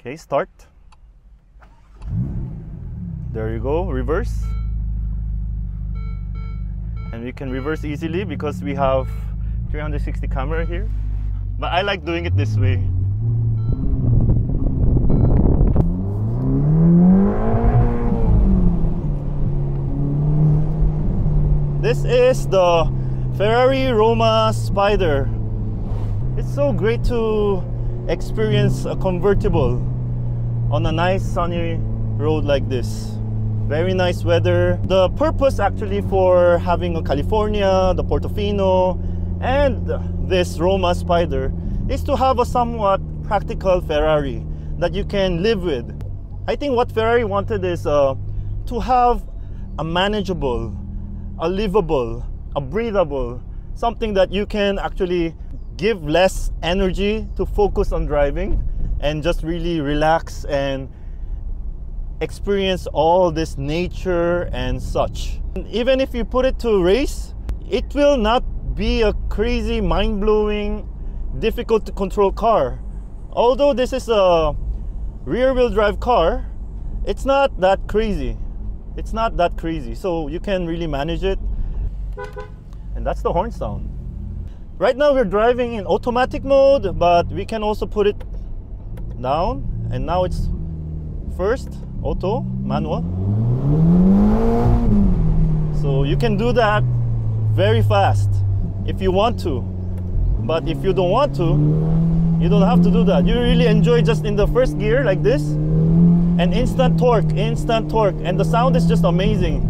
Okay, start. There you go, reverse. And we can reverse easily because we have 360 camera here. But I like doing it this way. This is the Ferrari Roma Spider. It's so great to experience a convertible on a nice sunny road like this. Very nice weather. The purpose actually for having a California, the Portofino, and this Roma Spider is to have a somewhat practical Ferrari that you can live with. I think what Ferrari wanted is uh, to have a manageable, a livable, a breathable, something that you can actually give less energy to focus on driving and just really relax and experience all this nature and such. Even if you put it to race, it will not be a crazy, mind-blowing, difficult to control car. Although this is a rear-wheel drive car, it's not that crazy. It's not that crazy. So you can really manage it. And that's the horn sound. Right now we're driving in automatic mode, but we can also put it down. And now it's first, auto, manual. So you can do that very fast if you want to. But if you don't want to, you don't have to do that. You really enjoy just in the first gear like this and instant torque, instant torque. And the sound is just amazing.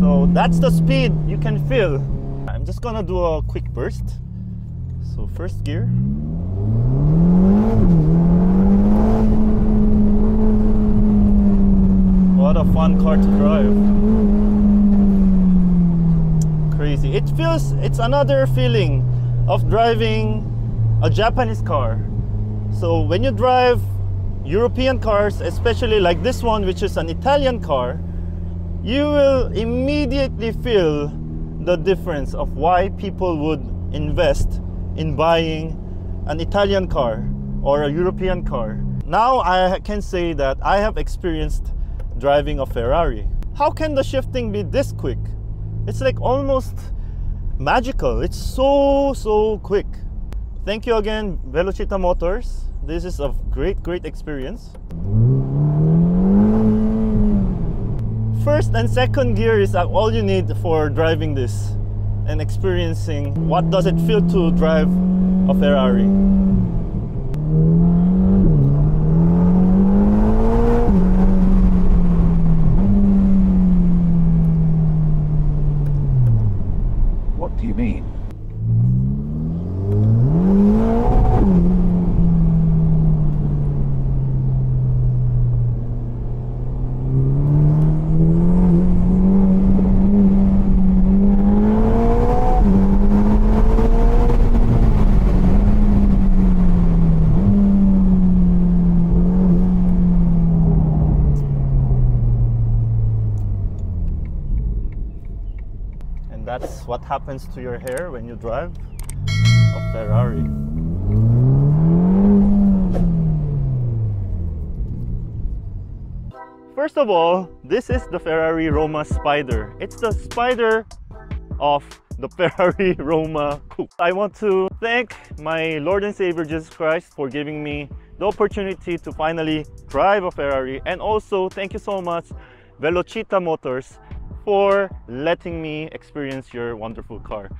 So that's the speed you can feel. Just gonna do a quick burst. So first gear. What a fun car to drive. Crazy. It feels, it's another feeling of driving a Japanese car. So when you drive European cars, especially like this one, which is an Italian car, you will immediately feel the difference of why people would invest in buying an Italian car or a European car. Now I can say that I have experienced driving a Ferrari. How can the shifting be this quick? It's like almost magical. It's so, so quick. Thank you again, Velocita Motors. This is a great, great experience. First and second gear is uh, all you need for driving this and experiencing what does it feel to drive a Ferrari. What happens to your hair when you drive a Ferrari. First of all, this is the Ferrari Roma Spider. It's the spider of the Ferrari Roma Coupe. I want to thank my Lord and Savior Jesus Christ for giving me the opportunity to finally drive a Ferrari and also thank you so much Velocita Motors for letting me experience your wonderful car.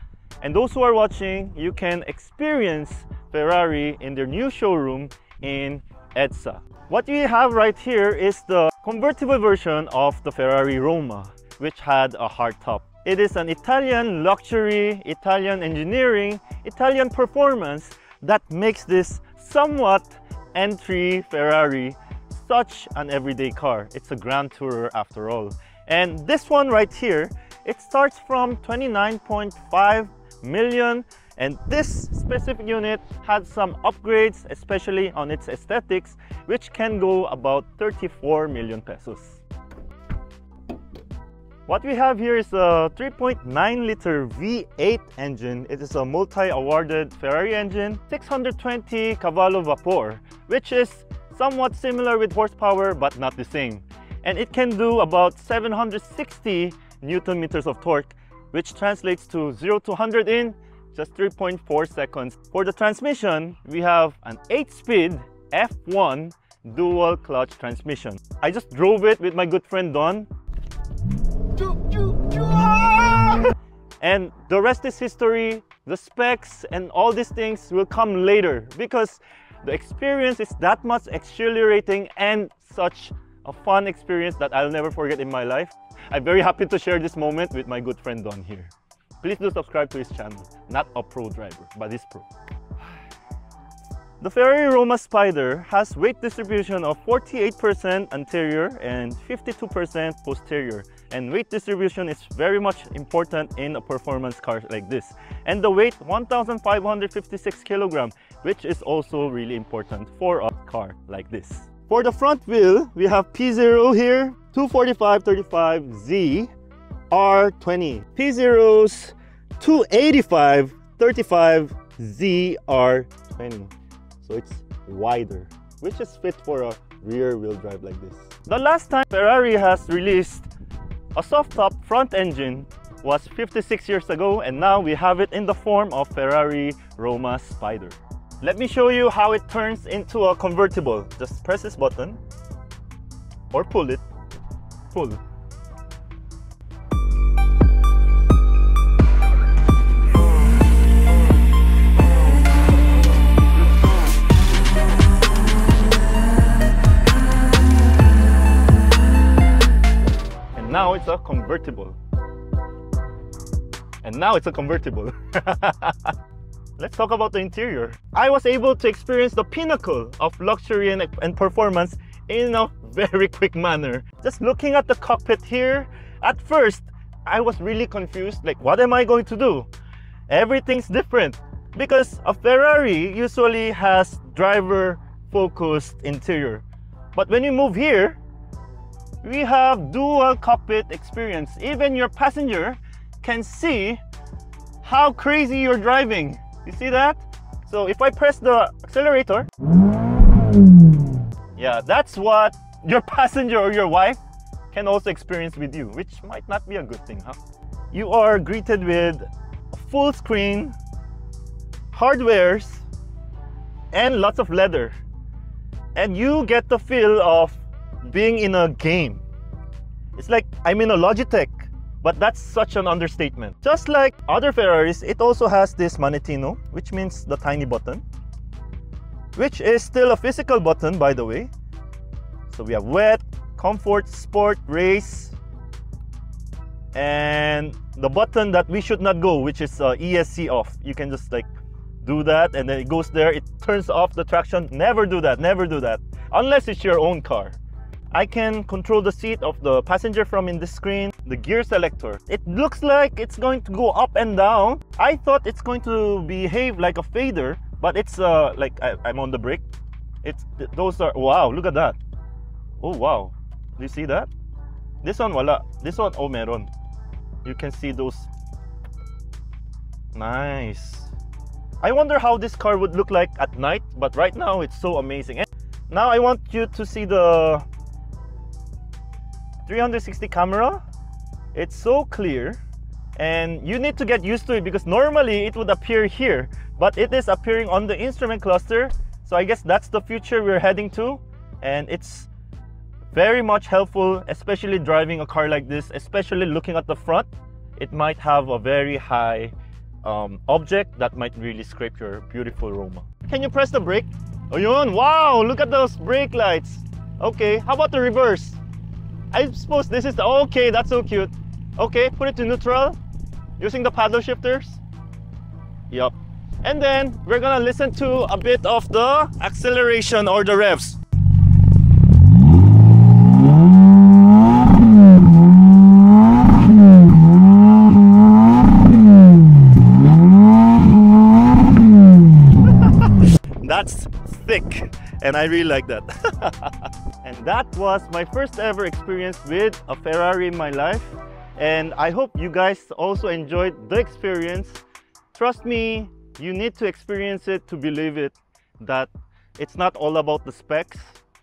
And those who are watching, you can experience Ferrari in their new showroom in EDSA. What we have right here is the convertible version of the Ferrari Roma, which had a hardtop. It is an Italian luxury, Italian engineering, Italian performance that makes this somewhat entry Ferrari such an everyday car. It's a grand tourer after all. And this one right here, it starts from 29.5 million and this specific unit had some upgrades, especially on its aesthetics, which can go about 34 million pesos. What we have here is a 3.9 liter V8 engine. It is a multi-awarded Ferrari engine, 620 cavallo vapor, which is somewhat similar with horsepower but not the same. And it can do about 760 newton meters of torque, which translates to 0 to 100 in just 3.4 seconds. For the transmission, we have an 8-speed F1 dual clutch transmission. I just drove it with my good friend Don and the rest is history. The specs and all these things will come later because the experience is that much exhilarating and such a fun experience that I'll never forget in my life. I'm very happy to share this moment with my good friend Don here. Please do subscribe to his channel. Not a pro driver, but he's pro. The Ferrari Roma Spider has weight distribution of 48% anterior and 52% posterior. And weight distribution is very much important in a performance car like this. And the weight 1,556 kilogram, which is also really important for a car like this. For the front wheel, we have P Zero here, 245 35 Z R20. P0's 285 35 ZR20 so it's wider which is fit for a rear wheel drive like this. The last time Ferrari has released a soft top front engine was 56 years ago and now we have it in the form of Ferrari Roma Spider. Let me show you how it turns into a convertible. Just press this button or pull it, pull. And now it's a convertible. And now it's a convertible. Let's talk about the interior. I was able to experience the pinnacle of luxury and, and performance in a very quick manner. Just looking at the cockpit here, at first, I was really confused. Like, what am I going to do? Everything's different because a Ferrari usually has driver focused interior. But when you move here, we have dual cockpit experience. Even your passenger can see how crazy you're driving. You see that? So if I press the accelerator, yeah, that's what your passenger or your wife can also experience with you, which might not be a good thing, huh? You are greeted with full screen, hardwares, and lots of leather. And you get the feel of being in a game. It's like I'm in a Logitech, but that's such an understatement. Just like other Ferraris, it also has this Manettino, which means the tiny button, which is still a physical button, by the way. So we have wet, comfort, sport, race, and the button that we should not go, which is uh, ESC off. You can just like do that and then it goes there, it turns off the traction. Never do that, never do that, unless it's your own car. I can control the seat of the passenger from in the screen, the gear selector. It looks like it's going to go up and down. I thought it's going to behave like a fader, but it's uh, like I, am on the brake. It's those are wow, look at that. Oh wow. Do you see that? This one wala. This one oh meron. You can see those. Nice. I wonder how this car would look like at night, but right now it's so amazing. And now I want you to see the 360 camera. It's so clear and you need to get used to it because normally it would appear here but it is appearing on the instrument cluster. So I guess that's the future we're heading to and it's very much helpful especially driving a car like this especially looking at the front. It might have a very high um, object that might really scrape your beautiful Roma. Can you press the brake? Oh yun wow look at those brake lights. Okay how about the reverse I suppose this is okay, that's so cute. Okay, put it to neutral using the paddle shifters. Yup. And then we're gonna listen to a bit of the acceleration or the revs. That's thick and I really like that. and that was my first ever experience with a Ferrari in my life And I hope you guys also enjoyed the experience. Trust me, you need to experience it to believe it that it's not all about the specs,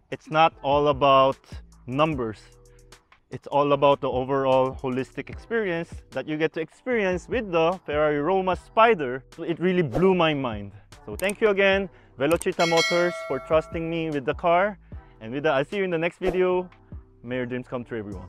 it's not all about numbers. It's all about the overall holistic experience that you get to experience with the Ferrari Roma Spider. It really blew my mind. So thank you again, Velocita Motors, for trusting me with the car. And with that, I'll see you in the next video. May your dreams come true, everyone.